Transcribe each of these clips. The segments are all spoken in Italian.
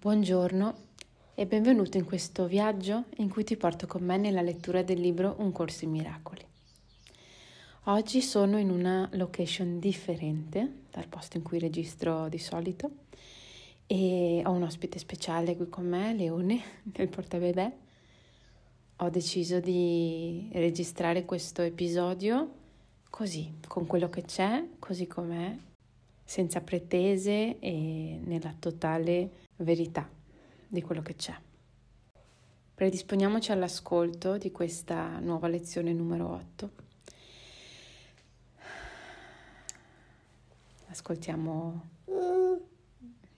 Buongiorno e benvenuto in questo viaggio in cui ti porto con me nella lettura del libro Un corso in miracoli. Oggi sono in una location differente dal posto in cui registro di solito e ho un ospite speciale qui con me, Leone, del portabebè. Ho deciso di registrare questo episodio così, con quello che c'è, così com'è, senza pretese e nella totale verità di quello che c'è. Predisponiamoci all'ascolto di questa nuova lezione numero 8. Ascoltiamo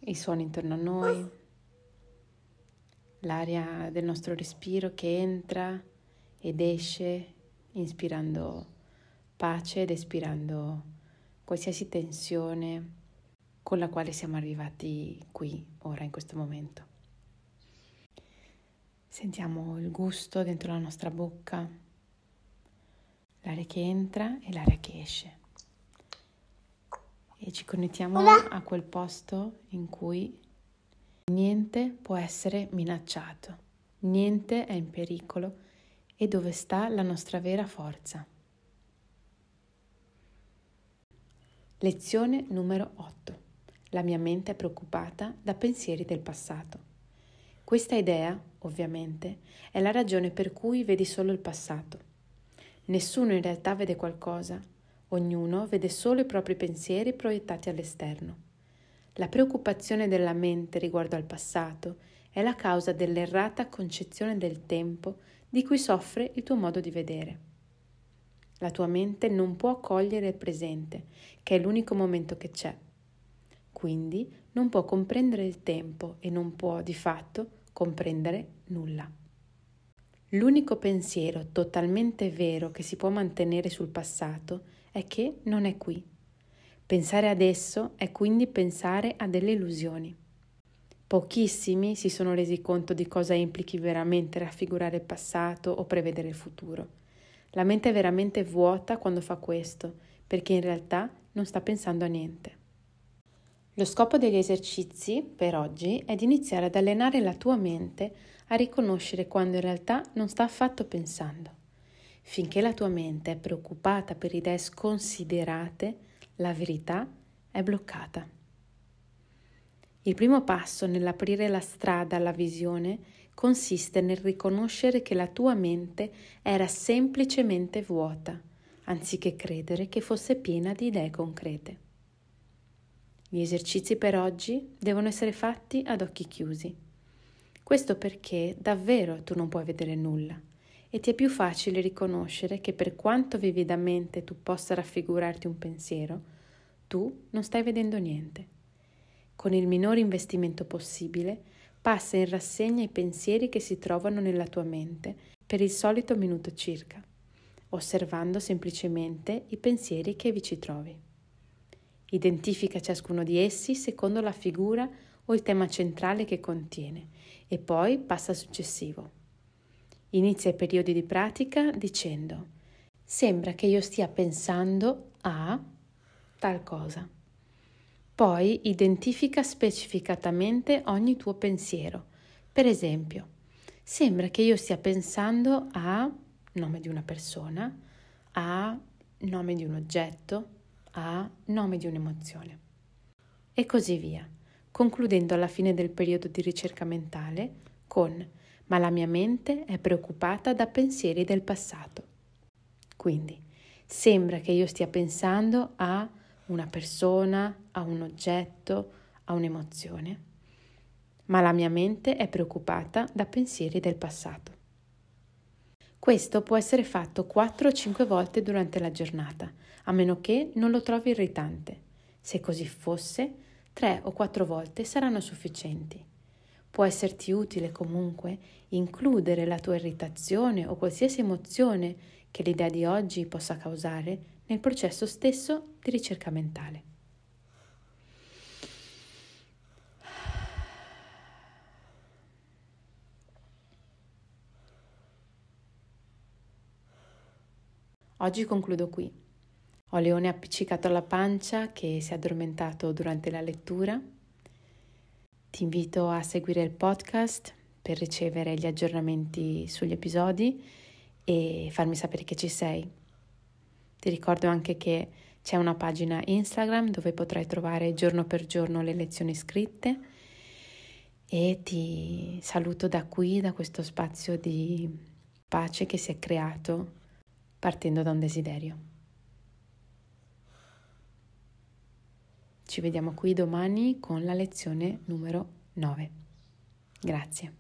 i suoni intorno a noi, l'aria del nostro respiro che entra ed esce, inspirando pace ed espirando qualsiasi tensione con la quale siamo arrivati qui, ora, in questo momento. Sentiamo il gusto dentro la nostra bocca, l'aria che entra e l'aria che esce. E ci connettiamo a quel posto in cui niente può essere minacciato, niente è in pericolo e dove sta la nostra vera forza. Lezione numero 8. La mia mente è preoccupata da pensieri del passato. Questa idea, ovviamente, è la ragione per cui vedi solo il passato. Nessuno in realtà vede qualcosa, ognuno vede solo i propri pensieri proiettati all'esterno. La preoccupazione della mente riguardo al passato è la causa dell'errata concezione del tempo di cui soffre il tuo modo di vedere. La tua mente non può cogliere il presente, che è l'unico momento che c'è quindi non può comprendere il tempo e non può di fatto comprendere nulla. L'unico pensiero totalmente vero che si può mantenere sul passato è che non è qui. Pensare ad esso è quindi pensare a delle illusioni. Pochissimi si sono resi conto di cosa implichi veramente raffigurare il passato o prevedere il futuro. La mente è veramente vuota quando fa questo, perché in realtà non sta pensando a niente. Lo scopo degli esercizi per oggi è di iniziare ad allenare la tua mente a riconoscere quando in realtà non sta affatto pensando. Finché la tua mente è preoccupata per idee sconsiderate, la verità è bloccata. Il primo passo nell'aprire la strada alla visione consiste nel riconoscere che la tua mente era semplicemente vuota, anziché credere che fosse piena di idee concrete. Gli esercizi per oggi devono essere fatti ad occhi chiusi. Questo perché davvero tu non puoi vedere nulla e ti è più facile riconoscere che per quanto vividamente tu possa raffigurarti un pensiero, tu non stai vedendo niente. Con il minore investimento possibile, passa in rassegna i pensieri che si trovano nella tua mente per il solito minuto circa, osservando semplicemente i pensieri che vi ci trovi. Identifica ciascuno di essi secondo la figura o il tema centrale che contiene e poi passa al successivo. Inizia i periodi di pratica dicendo Sembra che io stia pensando a tal cosa. Poi identifica specificatamente ogni tuo pensiero. Per esempio, sembra che io stia pensando a nome di una persona, a nome di un oggetto, a nome di un'emozione. E così via, concludendo alla fine del periodo di ricerca mentale con ma la mia mente è preoccupata da pensieri del passato. Quindi sembra che io stia pensando a una persona, a un oggetto, a un'emozione, ma la mia mente è preoccupata da pensieri del passato. Questo può essere fatto 4 o 5 volte durante la giornata, a meno che non lo trovi irritante. Se così fosse, 3 o 4 volte saranno sufficienti. Può esserti utile comunque includere la tua irritazione o qualsiasi emozione che l'idea di oggi possa causare nel processo stesso di ricerca mentale. Oggi concludo qui. Ho Leone appiccicato alla pancia che si è addormentato durante la lettura Ti invito a seguire il podcast per ricevere gli aggiornamenti sugli episodi e farmi sapere che ci sei. Ti ricordo anche che c'è una pagina Instagram dove potrai trovare giorno per giorno le lezioni scritte e ti saluto da qui, da questo spazio di pace che si è creato partendo da un desiderio. Ci vediamo qui domani con la lezione numero 9. Grazie.